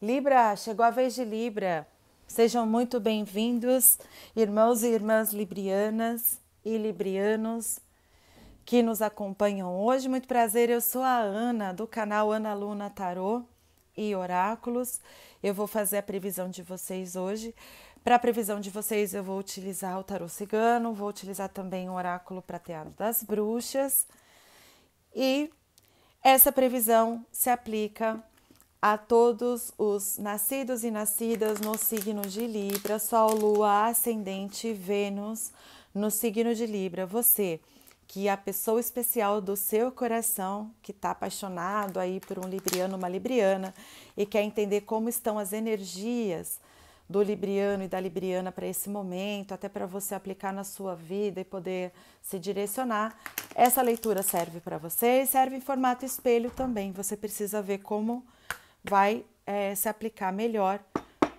Libra, chegou a vez de Libra. Sejam muito bem-vindos, irmãos e irmãs librianas e librianos que nos acompanham hoje. Muito prazer, eu sou a Ana, do canal Ana Luna Tarô e Oráculos. Eu vou fazer a previsão de vocês hoje. Para a previsão de vocês, eu vou utilizar o tarô cigano, vou utilizar também o oráculo prateado das bruxas. E essa previsão se aplica a todos os nascidos e nascidas no signo de Libra, Sol, Lua, Ascendente, Vênus no signo de Libra. Você, que é a pessoa especial do seu coração, que está apaixonado aí por um libriano, uma libriana, e quer entender como estão as energias do libriano e da libriana para esse momento, até para você aplicar na sua vida e poder se direcionar. Essa leitura serve para você e serve em formato espelho também. Você precisa ver como vai é, se aplicar melhor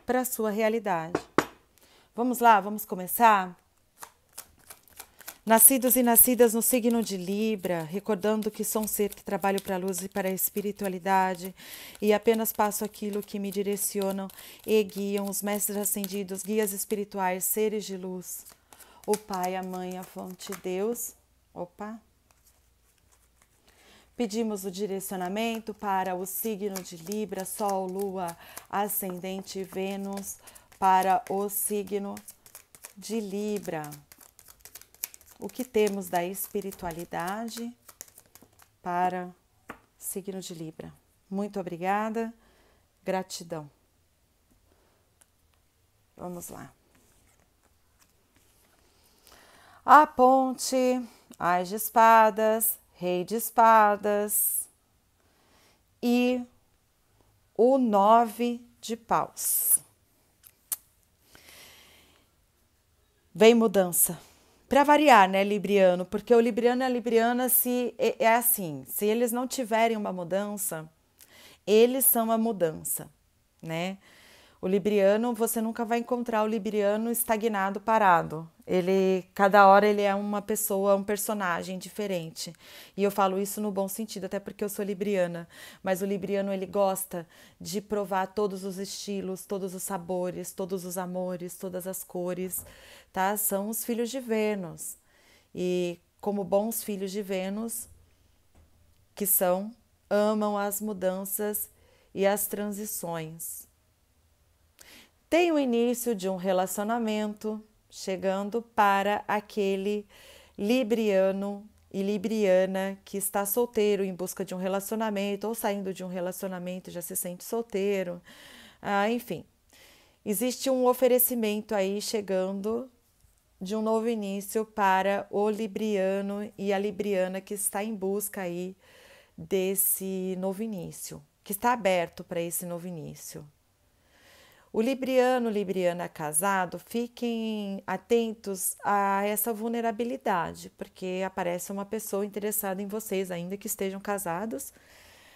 para a sua realidade. Vamos lá, vamos começar? Nascidos e nascidas no signo de Libra, recordando que sou um ser que trabalho para a luz e para a espiritualidade e apenas passo aquilo que me direcionam e guiam os mestres ascendidos, guias espirituais, seres de luz, o Pai, a Mãe, a Fonte, Deus. Opa! Pedimos o direcionamento para o signo de Libra, Sol, Lua, Ascendente, Vênus, para o signo de Libra. O que temos da espiritualidade para o signo de Libra? Muito obrigada, gratidão. Vamos lá. A ponte, as espadas, Rei de Espadas e o Nove de Paus. Vem mudança. Para variar, né, Libriano? Porque o Libriano e a Libriana se, é, é assim: se eles não tiverem uma mudança, eles são a mudança, né? O libriano, você nunca vai encontrar o libriano estagnado, parado. Ele, cada hora ele é uma pessoa, um personagem diferente. E eu falo isso no bom sentido, até porque eu sou libriana. Mas o libriano ele gosta de provar todos os estilos, todos os sabores, todos os amores, todas as cores, tá? São os filhos de Vênus. E como bons filhos de Vênus, que são, amam as mudanças e as transições tem o início de um relacionamento, chegando para aquele libriano e libriana que está solteiro em busca de um relacionamento ou saindo de um relacionamento já se sente solteiro. Ah, enfim, existe um oferecimento aí chegando de um novo início para o libriano e a libriana que está em busca aí desse novo início, que está aberto para esse novo início. O libriano, libriana casado, fiquem atentos a essa vulnerabilidade, porque aparece uma pessoa interessada em vocês, ainda que estejam casados.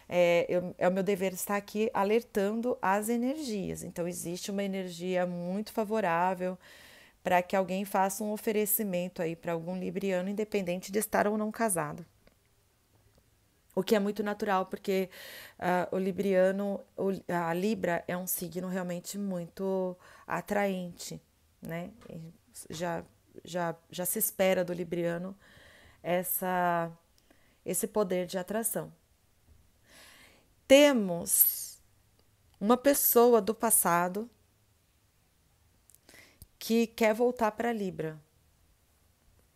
É, eu, é o meu dever estar aqui alertando as energias. Então, existe uma energia muito favorável para que alguém faça um oferecimento aí para algum libriano, independente de estar ou não casado. O que é muito natural, porque uh, o libriano, o, a Libra é um signo realmente muito atraente, né? Já, já, já se espera do libriano essa, esse poder de atração. Temos uma pessoa do passado que quer voltar para Libra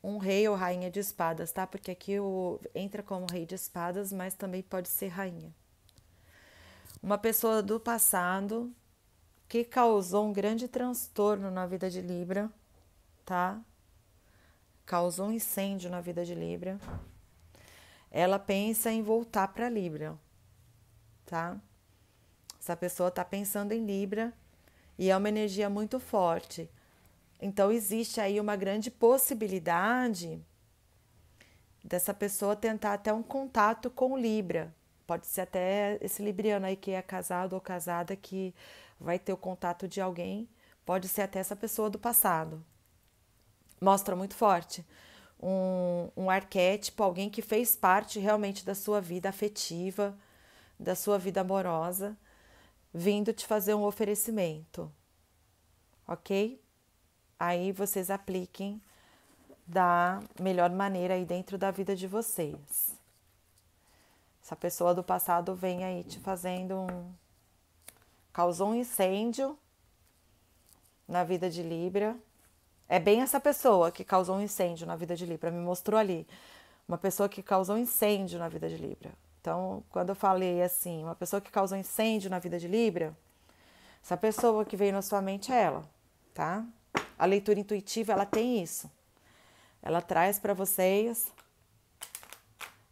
um rei ou rainha de espadas, tá? Porque aqui o, entra como rei de espadas, mas também pode ser rainha. Uma pessoa do passado que causou um grande transtorno na vida de Libra, tá? Causou um incêndio na vida de Libra. Ela pensa em voltar para Libra, tá? Essa pessoa tá pensando em Libra e é uma energia muito forte. Então, existe aí uma grande possibilidade dessa pessoa tentar até um contato com o Libra. Pode ser até esse Libriano aí que é casado ou casada que vai ter o contato de alguém, pode ser até essa pessoa do passado. Mostra muito forte um, um arquétipo, alguém que fez parte realmente da sua vida afetiva, da sua vida amorosa vindo te fazer um oferecimento, ok? Aí vocês apliquem da melhor maneira aí dentro da vida de vocês. Essa pessoa do passado vem aí te fazendo um. causou um incêndio na vida de Libra. É bem essa pessoa que causou um incêndio na vida de Libra, me mostrou ali. Uma pessoa que causou um incêndio na vida de Libra. Então, quando eu falei assim, uma pessoa que causou incêndio na vida de Libra, essa pessoa que veio na sua mente é ela, tá? A leitura intuitiva, ela tem isso. Ela traz para vocês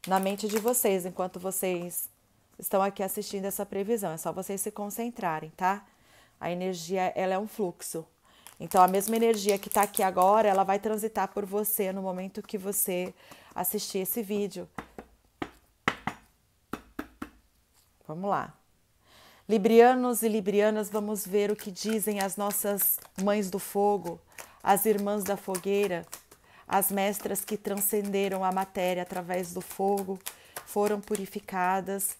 na mente de vocês enquanto vocês estão aqui assistindo essa previsão. É só vocês se concentrarem, tá? A energia, ela é um fluxo. Então, a mesma energia que está aqui agora, ela vai transitar por você no momento que você assistir esse vídeo. Vamos lá. Librianos e librianas, vamos ver o que dizem as nossas mães do fogo, as irmãs da fogueira, as mestras que transcenderam a matéria através do fogo, foram purificadas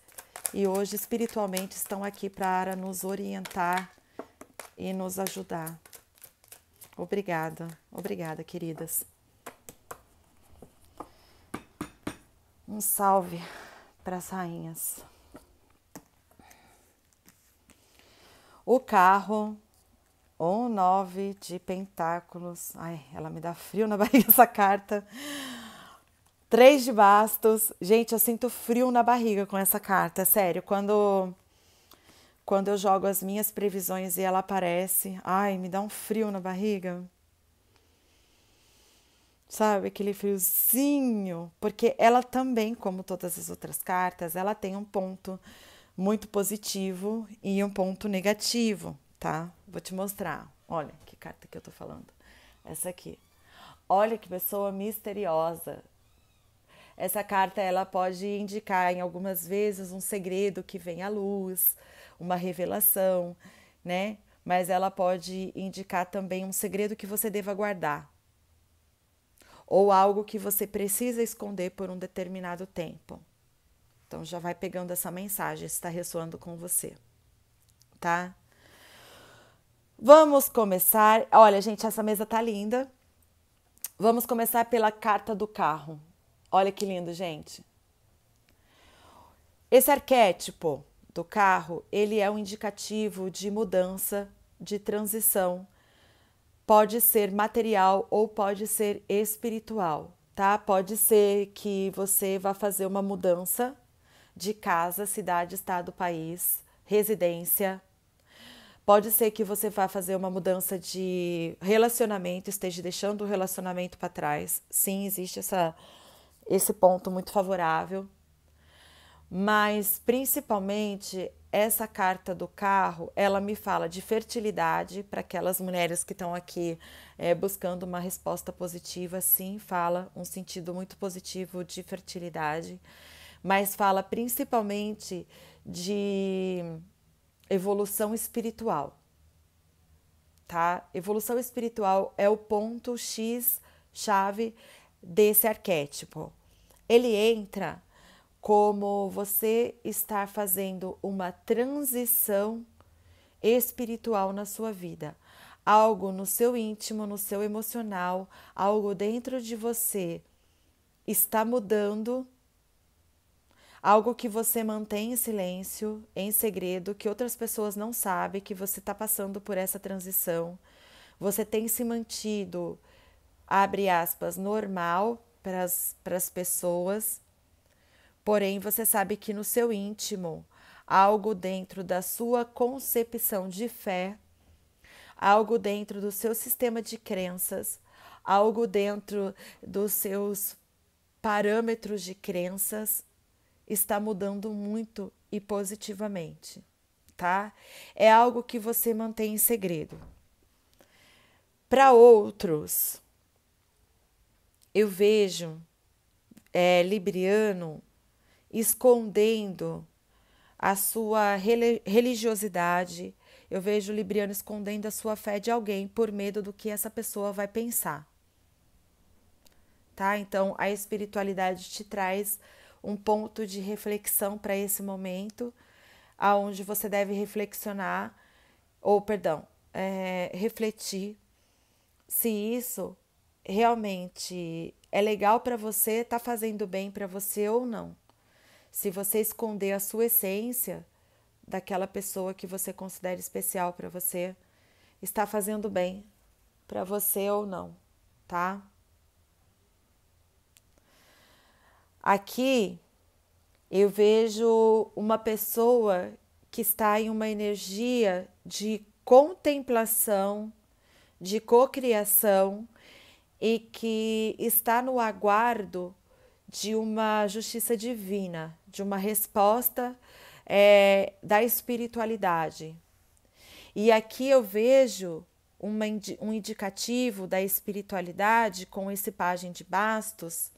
e hoje espiritualmente estão aqui para nos orientar e nos ajudar. Obrigada, obrigada, queridas. Um salve para as rainhas. O carro, um nove de pentáculos. Ai, ela me dá frio na barriga essa carta. Três de bastos. Gente, eu sinto frio na barriga com essa carta, sério. Quando quando eu jogo as minhas previsões e ela aparece, ai, me dá um frio na barriga. Sabe, aquele friozinho, porque ela também, como todas as outras cartas, ela tem um ponto muito positivo e um ponto negativo, tá? Vou te mostrar. Olha que carta que eu tô falando. Essa aqui. Olha que pessoa misteriosa. Essa carta ela pode indicar em algumas vezes um segredo que vem à luz, uma revelação, né? Mas ela pode indicar também um segredo que você deva guardar. Ou algo que você precisa esconder por um determinado tempo. Então já vai pegando essa mensagem, está ressoando com você, tá? Vamos começar. Olha, gente, essa mesa tá linda. Vamos começar pela carta do carro. Olha que lindo, gente. Esse arquétipo do carro, ele é um indicativo de mudança, de transição. Pode ser material ou pode ser espiritual, tá? Pode ser que você vá fazer uma mudança de casa, cidade, estado, país, residência. Pode ser que você vá fazer uma mudança de relacionamento, esteja deixando o relacionamento para trás. Sim, existe essa, esse ponto muito favorável. Mas principalmente essa carta do carro, ela me fala de fertilidade para aquelas mulheres que estão aqui é, buscando uma resposta positiva. Sim, fala um sentido muito positivo de fertilidade mas fala principalmente de evolução espiritual. Tá? Evolução espiritual é o ponto X chave desse arquétipo. Ele entra como você estar fazendo uma transição espiritual na sua vida. Algo no seu íntimo, no seu emocional, algo dentro de você está mudando algo que você mantém em silêncio, em segredo, que outras pessoas não sabem que você está passando por essa transição. Você tem se mantido, abre aspas, normal para as pessoas, porém você sabe que no seu íntimo, algo dentro da sua concepção de fé, algo dentro do seu sistema de crenças, algo dentro dos seus parâmetros de crenças está mudando muito e positivamente, tá? É algo que você mantém em segredo. Para outros, eu vejo é, Libriano escondendo a sua religiosidade, eu vejo Libriano escondendo a sua fé de alguém por medo do que essa pessoa vai pensar. Tá? Então, a espiritualidade te traz um ponto de reflexão para esse momento. aonde você deve reflexionar, ou perdão, é, refletir se isso realmente é legal para você, está fazendo bem para você ou não. Se você esconder a sua essência daquela pessoa que você considera especial para você, está fazendo bem para você ou não, tá? Aqui eu vejo uma pessoa que está em uma energia de contemplação, de cocriação e que está no aguardo de uma justiça divina, de uma resposta é, da espiritualidade. E aqui eu vejo uma, um indicativo da espiritualidade com esse pajem de bastos,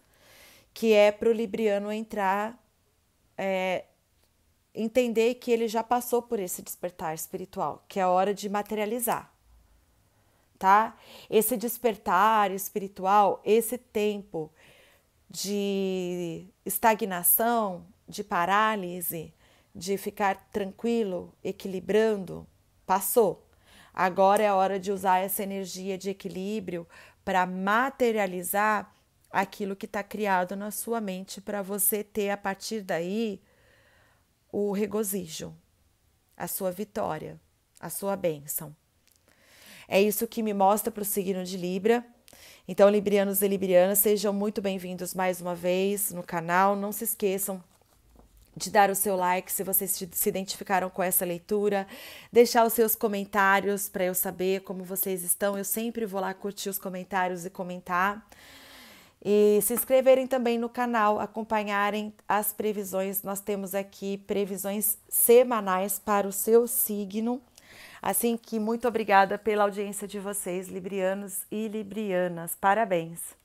que é para o Libriano entrar, é, entender que ele já passou por esse despertar espiritual, que é a hora de materializar. Tá? Esse despertar espiritual, esse tempo de estagnação, de parálise, de ficar tranquilo, equilibrando, passou. Agora é a hora de usar essa energia de equilíbrio para materializar aquilo que está criado na sua mente para você ter a partir daí o regozijo, a sua vitória, a sua bênção. É isso que me mostra para o signo de Libra. Então, librianos e librianas, sejam muito bem-vindos mais uma vez no canal. Não se esqueçam de dar o seu like se vocês se identificaram com essa leitura, deixar os seus comentários para eu saber como vocês estão. Eu sempre vou lá curtir os comentários e comentar. E se inscreverem também no canal, acompanharem as previsões. Nós temos aqui previsões semanais para o seu signo. Assim que muito obrigada pela audiência de vocês, librianos e librianas. Parabéns!